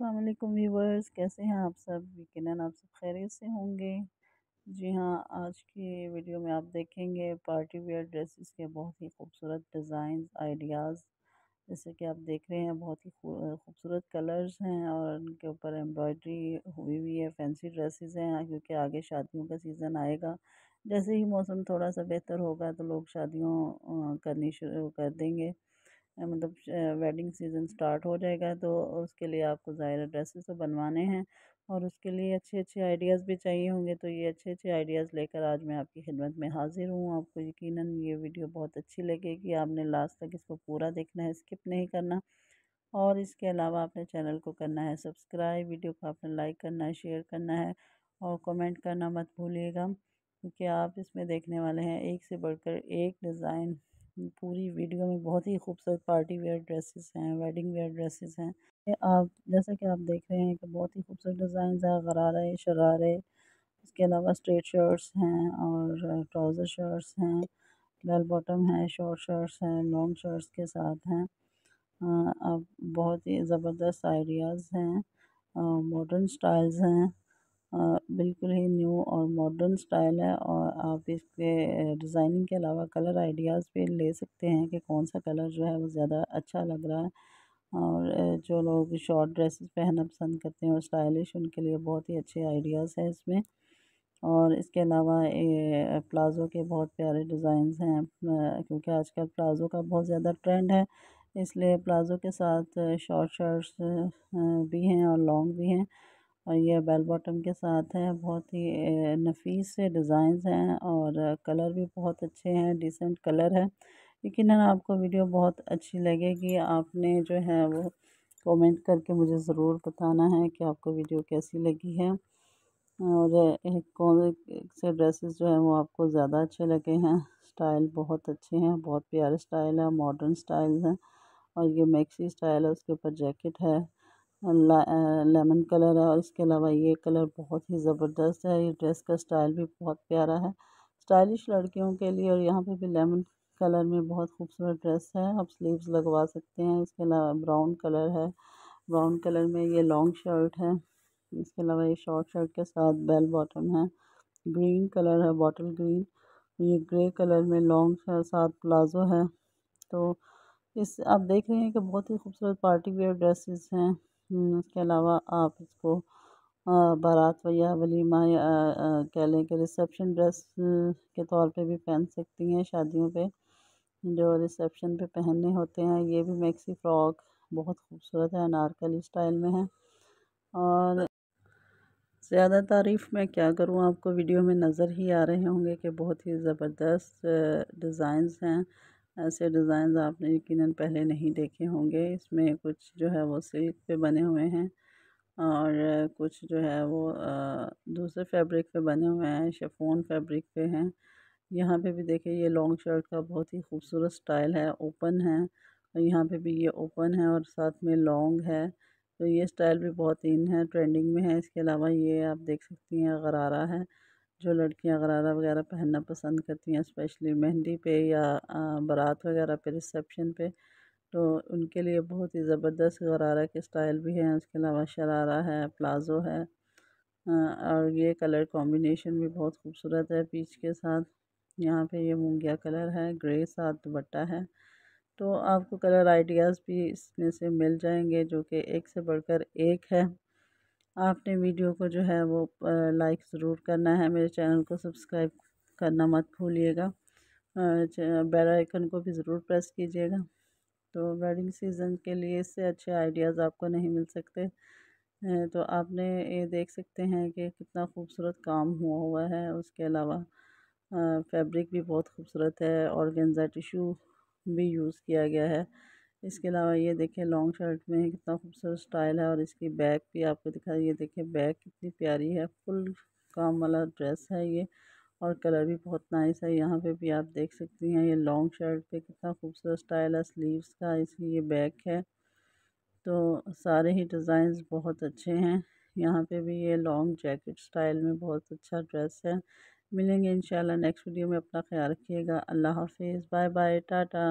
السلام علیکم ویورز، کیسے ہیں آپ سب؟ یقیناً آپ سب خیریت سے ہوں گے؟ جی ہاں آج کی ویڈیو میں آپ دیکھیں گے پارٹی ویئر ڈریسز کے بہت ہی خوبصورت ڈیزائنز، آئیڈیاز۔ جیسے کہ آپ دیکھ رہے ہیں، بہت ہی خوبصورت کلرز ہیں اور ان کے اوپر ایمبرائڈری ہوئی ہوئی ہے، فینسی ڈریسز ہیں، کیونکہ آگے شادیوں کا سیزن آئے گا۔ جیسے ہی موسم تھوڑا سا بہتر ہوگا تو لوگ شادیوں کرنی شروع کر دیں گے۔ مطلب ویڈنگ سیزن سٹارٹ ہو جائے گا تو اس کے لیے آپ کو ظاہر ڈریسز تو بنوانے ہیں اور اس کے لیے اچھے اچھے آئیڈیاز بھی چاہیے ہوں گے تو یہ اچھے اچھے آئیڈیاز لے کر آج میں آپ کی خدمت میں حاضر ہوں۔ آپ کو یقیناً یہ ویڈیو بہت اچھی لگے گی۔ آپ نے لاسٹ تک اس کو پورا دیکھنا ہے اسکپ نہیں کرنا۔ اور اس کے علاوہ اپنے چینل کو کرنا ہے سبسکرائب ویڈیو کو آپ نے لائک کرنا ہے شیئر کرنا ہے اور کومنٹ کرنا مت بھولیے گا۔ کیونکہ آپ اس میں دیکھنے والے ہیں۔ ایک سے بڑھ کر ایک ڈیزائن پوری ویڈیو میں بہت ہی خوبصورت پارٹی ویئر ڈریسز ہیں، ویڈنگ ویئر ڈریسز ہیں۔ آپ، جیسا کہ آپ دیکھ رہے ہیں کہ بہت ہی خوبصورت ڈیزائنز ہیں، غرارے، شرارے، اس کے علاوہ اسٹریٹ شرٹس ہیں اور ٹراؤزر شرٹس ہیں، بیل باٹم ہیں، شارٹ شرٹس ہیں، لانگ شرٹس کے ساتھ ہیں۔ اب بہت ہی زبردست آئیڈیاز ہیں ماڈرن سٹائلز ہیں۔ بالکل ہی نیو اور ماڈرن سٹائل ہے اور آپ اس کے ڈیزائننگ کے علاوہ کلر آئیڈیاز بھی لے سکتے ہیں کہ کون سا کلر جو ہے وہ زیادہ اچھا لگ رہا ہے۔ اور جو لوگ شارٹ ڈریسز پہننا پسند کرتے ہیں اور اسٹائلش ان کے لیے بہت ہی اچھے آئیڈیاز ہیں اس میں۔ اور اس کے علاوہ پلازو کے بہت پیارے ڈیزائنز ہیں کیونکہ آج کل پلازو کا بہت زیادہ ٹرینڈ ہے، اس لیے پلازو کے ساتھ شارٹ شرٹس بھی ہیں اور لانگ بھی ہیں۔ اور یہ بیل باٹم کے ساتھ ہیں، بہت ہی نفیس سے ڈیزائنز ہیں اور کلر بھی بہت اچھے ہیں ڈیسنٹ کلر ہے یقیناً آپ کو ویڈیو بہت اچھی لگے گی۔ آپ نے جو ہے وہ کومنٹ کر کے مجھے ضرور بتانا ہے کہ آپ کو ویڈیو کیسی لگی ہے۔ اور کون سے ڈریسز جو ہیں وہ آپ کو زیادہ اچھے لگے ہیں۔ اسٹائل بہت اچھے ہیں، بہت پیارے اسٹائل ہیں ماڈرن اسٹائل ہیں۔ اور یہ میکسی اسٹائل ہے، اس کے اوپر جیکٹ ہے۔ لیمن کلر ہے اور اس کے علاوہ یہ کلر بہت ہی زبردست ہے۔ یہ ڈریس کا اسٹائل بھی بہت پیارا ہے۔ اسٹائلش لڑکیوں کے لیے اور یہاں پہ بھی لیمن کلر میں بہت خوبصورت ڈریس ہے۔ آپ سلیوز لگوا سکتے ہیں۔ اس کے علاوہ براؤن کلر ہے۔ براؤن کلر میں یہ لانگ شرٹ ہے۔ اس کے علاوہ یہ شارٹ شرٹ کے ساتھ بیل باٹم ہے۔ گرین کلر ہے باٹل گرین یہ گرے کلر میں لانگ ساتھ پلازو ہے۔ تو اس، آپ دیکھ رہے ہیں کہ بہت ہی خوبصورت پارٹی ویئر ڈریسز ہیں۔ اس کے علاوہ آپ اس کو بارات یا ولیمہ، یا کہہ لیں کہ ریسیپشن ڈریس کے طور پہ بھی پہن سکتی ہیں شادیوں پہ۔ جو ریسیپشن پہ پہننے ہوتے ہیں، یہ بھی میکسی فراک بہت خوبصورت ہے، انارکلی اسٹائل میں ہے۔ اور زیادہ تعریف میں کیا کروں؟ آپ کو ویڈیو میں نظر ہی آ رہے ہوں گے کہ بہت ہی زبردست ڈیزائنز ہیں۔ ایسے ڈیزائنز آپ نے یقیناً پہلے نہیں دیکھے ہوں گے۔ اس میں کچھ جو ہے وہ سلک پہ بنے ہوئے ہیں اور کچھ جو ہے وہ دوسرے فیبرک پہ بنے ہوئے ہیں شفون فیبرک پہ ہیں۔ یہاں پہ بھی دیکھیں، یہ لانگ شرٹ کا بہت ہی خوبصورت سٹائل ہے، اوپن ہے۔ اور یہاں پہ بھی یہ اوپن ہے اور ساتھ میں لانگ ہے۔ تو یہ سٹائل بھی بہت ان ہے، ٹرینڈنگ میں ہے۔ اس کے علاوہ یہ آپ دیکھ سکتی ہیں، غرارہ ہے۔ جو لڑکیاں غرارہ وغیرہ پہننا پسند کرتی ہیں اسپیشلی مہندی پہ یا بارات وغیرہ پہ ریسیپشن پہ، تو ان کے لیے بہت ہی زبردست غرارہ کے سٹائل بھی ہیں۔ اس کے علاوہ شرارہ ہے، پلازو ہے اور یہ کلر کمبینیشن بھی بہت خوبصورت ہے پیچ کے ساتھ۔ یہاں پہ یہ مونگیا کلر ہے گرے ساتھ دوپٹہ ہے۔ تو آپ کو کلر آئیڈیاز بھی اس میں سے مل جائیں گے جو کہ ایک سے بڑھ کر ایک ہے۔ آپ نے ویڈیو کو جو ہے وہ لائک ضرور کرنا ہے، میرے چینل کو سبسکرائب کرنا مت بھولیے گا۔ بیل آئیکن کو بھی ضرور پریس کیجیے گا۔ تو ویڈنگ سیزن کے لیے اس سے اچھے آئیڈیاز آپ کو نہیں مل سکتے۔ تو آپ نے یہ دیکھ سکتے ہیں کہ کتنا خوبصورت کام ہوا ہوا ہے۔ اس کے علاوہ فیبرک بھی بہت خوبصورت ہے اور گنزا ٹیشو بھی یوز کیا گیا ہے۔ اس کے علاوہ یہ دیکھیں لانگ شرٹ میں کتنا خوبصورت سٹائل ہے اور اس کی بیک بھی آپ کو دکھا یہ دیکھیں بیک کتنی پیاری ہے فل کام والا ڈریس ہے یہ اور کلر بھی بہت نائس ہے۔ یہاں پہ بھی آپ دیکھ سکتی ہیں یہ لانگ شرٹ پہ کتنا خوبصورت سٹائل ہے سلیوز کا اس کی یہ بیک ہے۔ تو سارے ہی ڈیزائنز بہت اچھے ہیں۔ یہاں پہ بھی یہ لانگ جیکٹ سٹائل میں بہت اچھا ڈریس ہے۔ ملیں گے انشاءاللہ نیکسٹ ویڈیو میں، اپنا خیال رکھیے گا۔ اللہ حافظ بائے بائے ٹاٹا۔